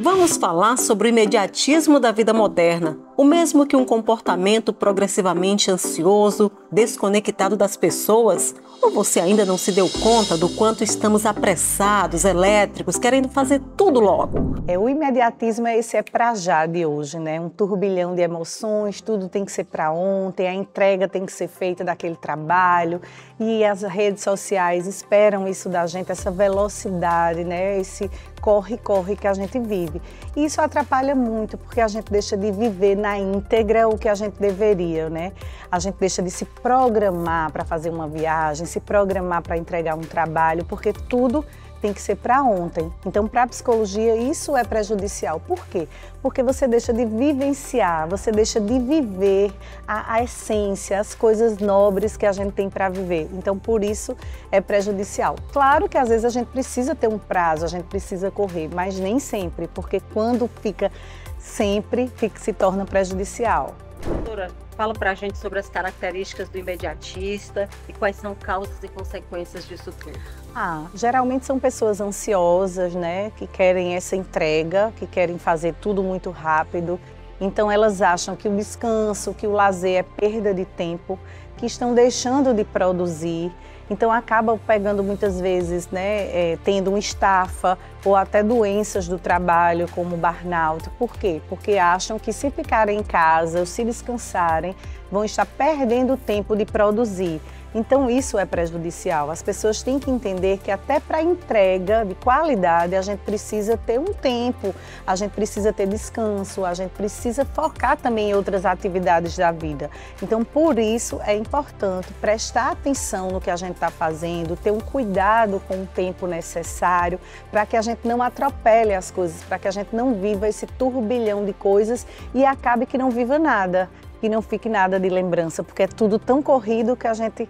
Vamos falar sobre o imediatismo da vida moderna, o mesmo que um comportamento progressivamente ansioso, desconectado das pessoas? Ou você ainda não se deu conta do quanto estamos apressados, elétricos, querendo fazer tudo logo? É, o imediatismo é esse é pra já de hoje, né? Um turbilhão de emoções, tudo tem que ser para ontem, a entrega tem que ser feita daquele trabalho e as redes sociais esperam isso da gente, essa velocidade, né? Esse corre-corre que a gente vive. E isso atrapalha muito, porque a gente deixa de viver na íntegra o que a gente deveria, né? A gente deixa de se programar para fazer uma viagem, se programar para entregar um trabalho, porque tudo tem que ser para ontem. Então, para a psicologia, isso é prejudicial. Por quê? Porque você deixa de vivenciar, você deixa de viver a, a essência, as coisas nobres que a gente tem para viver. Então, por isso é prejudicial. Claro que às vezes a gente precisa ter um prazo, a gente precisa correr, mas nem sempre, porque quando fica sempre, fica, se torna prejudicial. Doutora, Fala para a gente sobre as características do imediatista e quais são causas e consequências disso tudo. Ah, geralmente são pessoas ansiosas, né, que querem essa entrega, que querem fazer tudo muito rápido. Então elas acham que o descanso, que o lazer é perda de tempo, que estão deixando de produzir então acaba pegando muitas vezes, né, é, tendo uma estafa ou até doenças do trabalho, como burnout. Por quê? Porque acham que se ficarem em casa ou se descansarem, vão estar perdendo tempo de produzir. Então isso é prejudicial. As pessoas têm que entender que até para entrega de qualidade a gente precisa ter um tempo, a gente precisa ter descanso, a gente precisa focar também em outras atividades da vida. Então por isso é importante prestar atenção no que a gente está fazendo, ter um cuidado com o tempo necessário para que a gente não atropele as coisas, para que a gente não viva esse turbilhão de coisas e acabe que não viva nada, que não fique nada de lembrança, porque é tudo tão corrido que a gente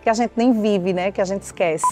que a gente nem vive, né? Que a gente esquece.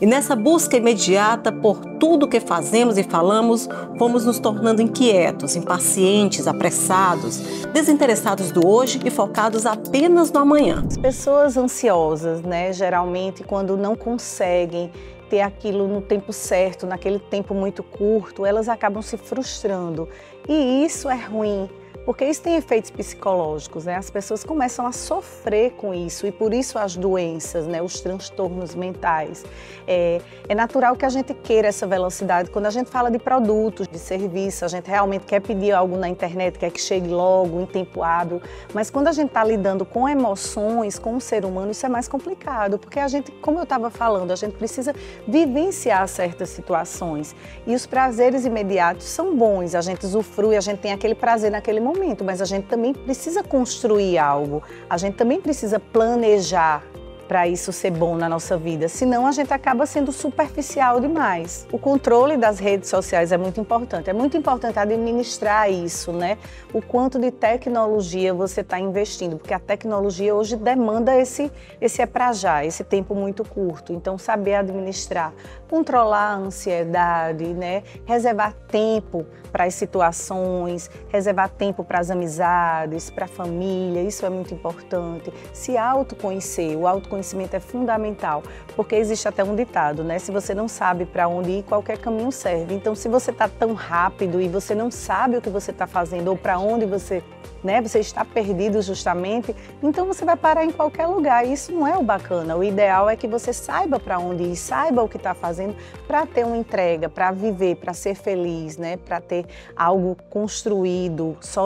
E nessa busca imediata por tudo que fazemos e falamos, fomos nos tornando inquietos, impacientes, apressados, desinteressados do hoje e focados apenas no amanhã. As pessoas ansiosas, né? Geralmente, quando não conseguem ter aquilo no tempo certo, naquele tempo muito curto, elas acabam se frustrando. E isso é ruim, porque isso tem efeitos psicológicos, né? As pessoas começam a sofrer com isso e por isso as doenças, né? Os transtornos mentais. É, é natural que a gente queira essa velocidade. Quando a gente fala de produtos, de serviço, a gente realmente quer pedir algo na internet, quer que chegue logo, em tempo hábil. Mas quando a gente está lidando com emoções, com o ser humano, isso é mais complicado, porque a gente, como eu estava falando, a gente precisa vivenciar certas situações. E os prazeres imediatos são bons, a gente usufrui, a gente tem aquele prazer naquele momento momento, mas a gente também precisa construir algo, a gente também precisa planejar para isso ser bom na nossa vida, senão a gente acaba sendo superficial demais. O controle das redes sociais é muito importante, é muito importante administrar isso, né? O quanto de tecnologia você está investindo, porque a tecnologia hoje demanda esse, esse é para já, esse tempo muito curto. Então, saber administrar, controlar a ansiedade, né? Reservar tempo para as situações, reservar tempo para as amizades, para a família, isso é muito importante. Se autoconhecer, o autoconhecimento conhecimento é fundamental, porque existe até um ditado, né? Se você não sabe para onde ir, qualquer caminho serve. Então, se você está tão rápido e você não sabe o que você está fazendo ou para onde você, né? Você está perdido justamente, então você vai parar em qualquer lugar. Isso não é o bacana. O ideal é que você saiba para onde ir, saiba o que está fazendo para ter uma entrega, para viver, para ser feliz, né? Para ter algo construído.